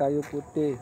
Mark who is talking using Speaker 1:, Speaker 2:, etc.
Speaker 1: kayu putih.